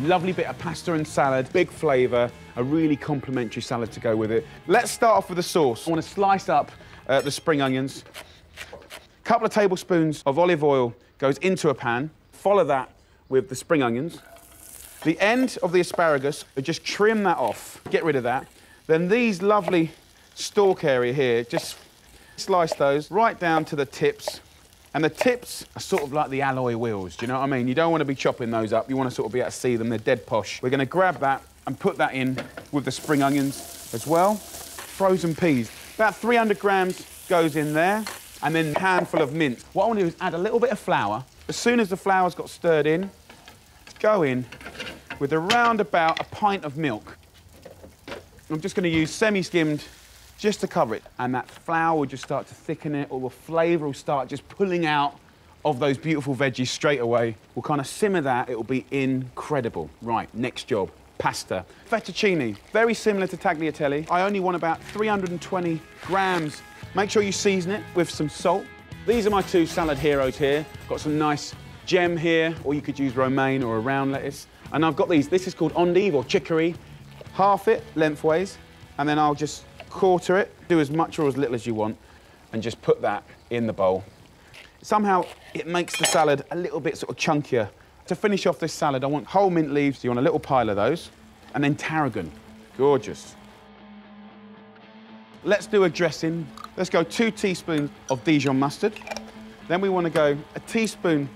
Lovely bit of pasta and salad, big flavour, a really complimentary salad to go with it. Let's start off with the sauce. I want to slice up uh, the spring onions. A couple of tablespoons of olive oil goes into a pan. Follow that with the spring onions. The end of the asparagus, just trim that off, get rid of that. Then these lovely stalk area here, just slice those right down to the tips. And the tips are sort of like the alloy wheels, do you know what I mean? You don't want to be chopping those up, you want to sort of be able to see them, they're dead posh. We're going to grab that and put that in with the spring onions as well. Frozen peas, about 300 grams goes in there, and then a handful of mint. What I want to do is add a little bit of flour. As soon as the flour's got stirred in, go in with around about a pint of milk. I'm just going to use semi-skimmed just to cover it. And that flour will just start to thicken it, or the flavour will start just pulling out of those beautiful veggies straight away. We'll kind of simmer that, it'll be incredible. Right, next job, pasta. Fettuccine, very similar to tagliatelle. I only want about 320 grams. Make sure you season it with some salt. These are my two salad heroes here. Got some nice gem here, or you could use romaine or a round lettuce. And I've got these, this is called endive or chicory. Half it lengthways, and then I'll just quarter it, do as much or as little as you want, and just put that in the bowl. Somehow it makes the salad a little bit sort of chunkier. To finish off this salad, I want whole mint leaves, you want a little pile of those, and then tarragon. Gorgeous. Let's do a dressing. Let's go two teaspoons of Dijon mustard. Then we want to go a teaspoon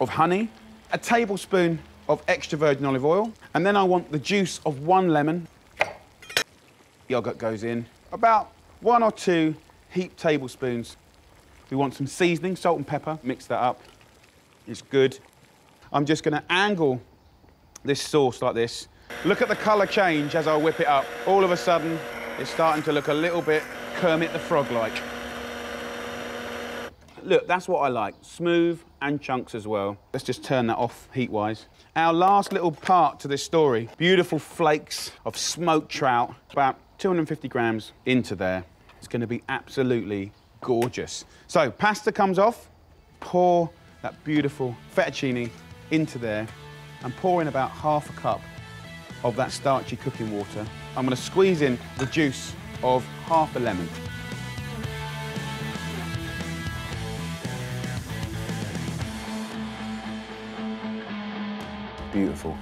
of honey, a tablespoon of extra virgin olive oil, and then I want the juice of one lemon. Yogurt goes in. About one or two heaped tablespoons. We want some seasoning, salt and pepper. Mix that up. It's good. I'm just going to angle this sauce like this. Look at the colour change as I whip it up. All of a sudden, it's starting to look a little bit Kermit the Frog-like. Look, that's what I like. Smooth and chunks as well. Let's just turn that off heat-wise. Our last little part to this story, beautiful flakes of smoked trout, about 250 grams into there. It's going to be absolutely gorgeous. So pasta comes off, pour that beautiful fettuccine into there and pour in about half a cup of that starchy cooking water. I'm going to squeeze in the juice of half a lemon. Beautiful.